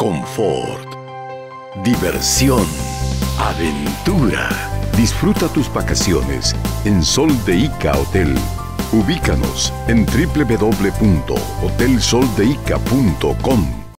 confort, diversión, aventura. Disfruta tus vacaciones en Sol de Ica Hotel. Ubícanos en www.hotelsoldeica.com.